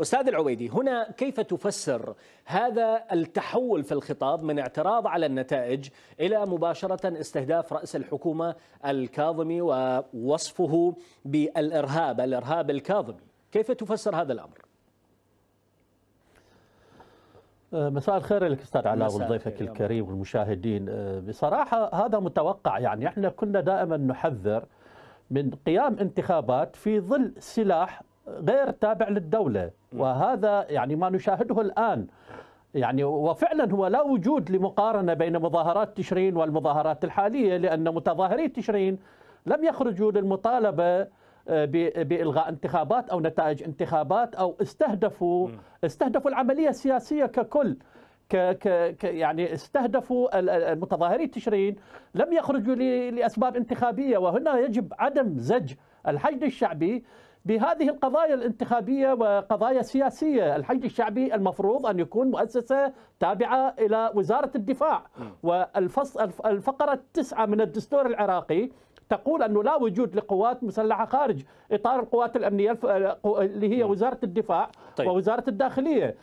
أستاذ العويدي هنا كيف تفسر هذا التحول في الخطاب من اعتراض على النتائج إلى مباشرة استهداف رأس الحكومة الكاظمي ووصفه بالإرهاب الإرهاب الكاظمي؟ كيف تفسر هذا الأمر؟ مساء الخير لك أستاذ علاء وضيفك الكريم والمشاهدين. بصراحة هذا متوقع يعني إحنا كنا دائما نحذر من قيام انتخابات في ظل سلاح غير تابع للدولة. وهذا يعني ما نشاهده الآن. يعني وفعلا هو لا وجود لمقارنة بين مظاهرات تشرين والمظاهرات الحالية لأن متظاهري تشرين لم يخرجوا للمطالبة بإلغاء انتخابات أو نتائج انتخابات أو استهدفوا استهدفوا العملية السياسية ككل. ك ك يعني استهدفوا المتظاهري تشرين لم يخرجوا لأسباب انتخابية. وهنا يجب عدم زج الحشد الشعبي بهذه القضايا الانتخابية وقضايا سياسية، الحشد الشعبي المفروض أن يكون مؤسسة تابعة إلى وزارة الدفاع، والفقره التسعة من الدستور العراقي تقول أنه لا وجود لقوات مسلحة خارج إطار القوات الأمنية اللي هي وزارة الدفاع طيب. ووزارة الداخلية.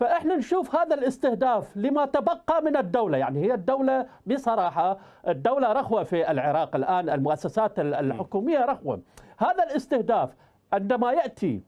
فإحنا نشوف هذا الاستهداف لما تبقى من الدولة. يعني هي الدولة بصراحة الدولة رخوة في العراق الآن المؤسسات الحكومية رخوة. هذا الاستهداف عندما يأتي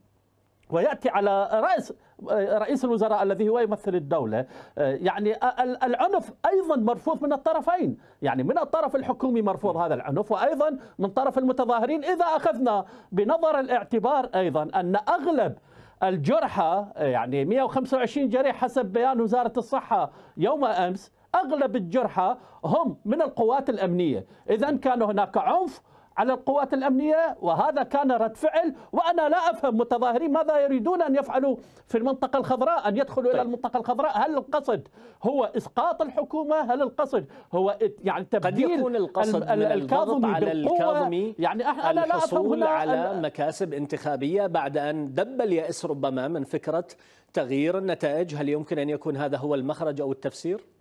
ويأتي على رأس رئيس الوزراء الذي هو يمثل الدولة يعني العنف أيضا مرفوض من الطرفين. يعني من الطرف الحكومي مرفوض هذا العنف وأيضا من طرف المتظاهرين. إذا أخذنا بنظر الاعتبار أيضا أن أغلب الجرحى يعني 125 جريح حسب بيان وزارة الصحة يوم أمس أغلب الجرحى هم من القوات الأمنية. إذا كان هناك عنف على القوات الأمنية وهذا كان رد فعل وأنا لا أفهم متظاهرين ماذا يريدون أن يفعلوا في المنطقة الخضراء أن يدخلوا طيب. إلى المنطقة الخضراء هل القصد هو إسقاط الحكومة هل القصد هو يعني تبديل قد يكون القصد الضغط على الكاظمي يعني أنا لا أفهم هنا على مكاسب انتخابية بعد أن دب اليأس ربما من فكرة تغيير النتائج هل يمكن أن يكون هذا هو المخرج أو التفسير؟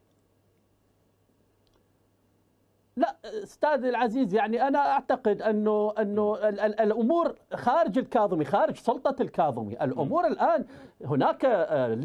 لا أستاذي العزيز يعني أنا أعتقد أنه أنه الأمور خارج الكاظمي خارج سلطة الكاظمي. الأمور الآن هناك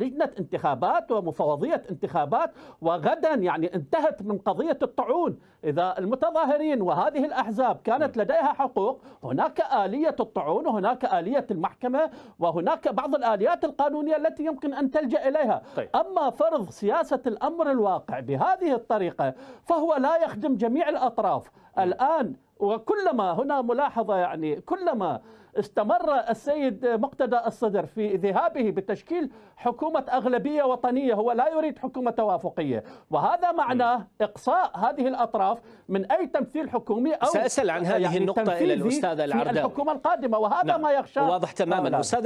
لجنة انتخابات ومفوضية انتخابات وغدا يعني انتهت من قضية الطعون. إذا المتظاهرين وهذه الأحزاب كانت لديها حقوق هناك آلية الطعون وهناك آلية المحكمة وهناك بعض الآليات القانونية التي يمكن أن تلجأ إليها. طيب. أما فرض سياسة الأمر الواقع بهذه الطريقة فهو لا يخدم جميع جميع الأطراف. الآن وكلما هنا ملاحظة يعني كلما استمر السيد مقتدى الصدر في ذهابه بتشكيل حكومة أغلبية وطنية هو لا يريد حكومة توافقية. وهذا معناه إقصاء هذه الأطراف من أي تمثيل حكومي أو سأسأل عن هذه يعني النقطة إلى الأستاذ العرداوي الحكومة القادمة وهذا نعم. ما يخشى واضح تماما. أستاذ